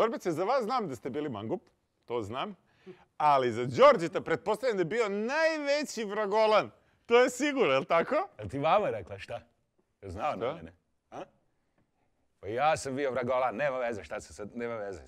Torbice, za vas znam da ste bili mangup, to znam, ali za Đorđeta pretpostavljam da je bio najveći vragolan. To je sigurno, je li tako? Jel ti mama rekla šta? Je znao na mene? A? Pa ja sam bio vragolan, nema veze šta se sad, nema veze.